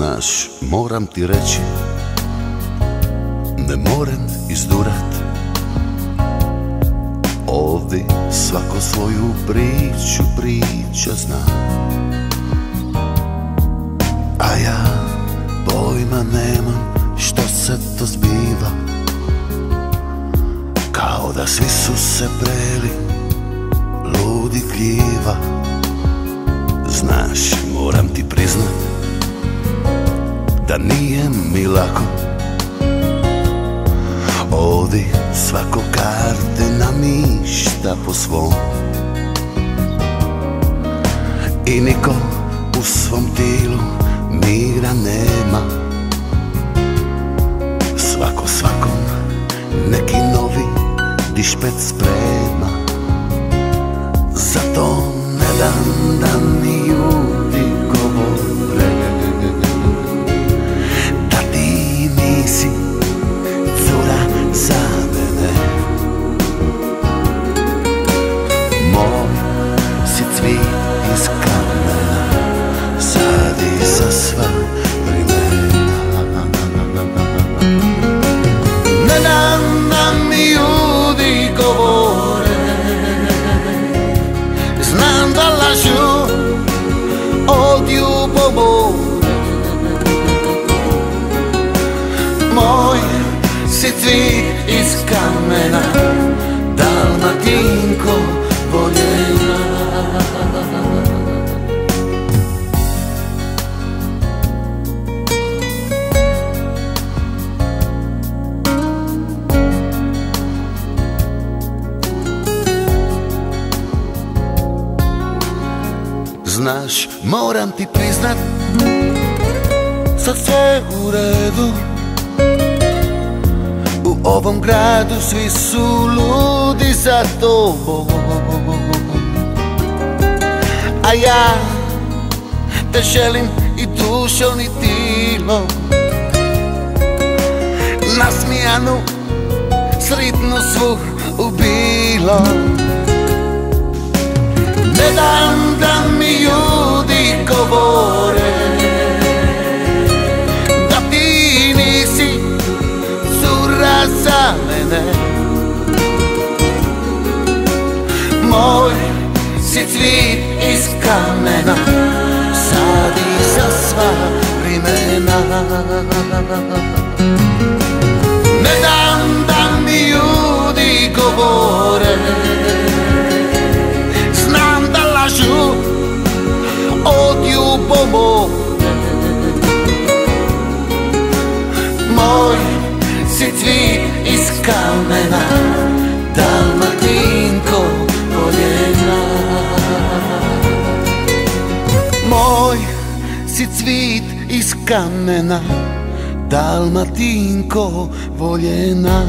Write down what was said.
Znaš, moram ti reći Ne moram izdurat. Ovdje svako svoju priču priča zna. A ja pojma nemam što se to zbiva. Kao da svi su se preli ludi kljiva Znaš, moram ti priznat Da nije mi lako. Ovdje svako karte namišta po svom. I niko u svom tilu mira nema. Svako svakom neki novi dišpet sprema. Zato ne dam da mi ljudi od ljubomore Moj si cvit iz kamena Dalmatinko Znaš, moram ti priznat Sad sve u redu. U ovom gradu svi su ludi za tobom. A ja te želim i dušom i tilom Nasmijanu, sritnu svu u bilom ne dam mene Moj si cvit iz kamena Sadi za sva vremena Ne dam da mi ljudi govore Znam da lažu od ljubomore si cvit iz kamena Dalmatinko voljena Moj si cvit iz kamena Dalmatinko voljena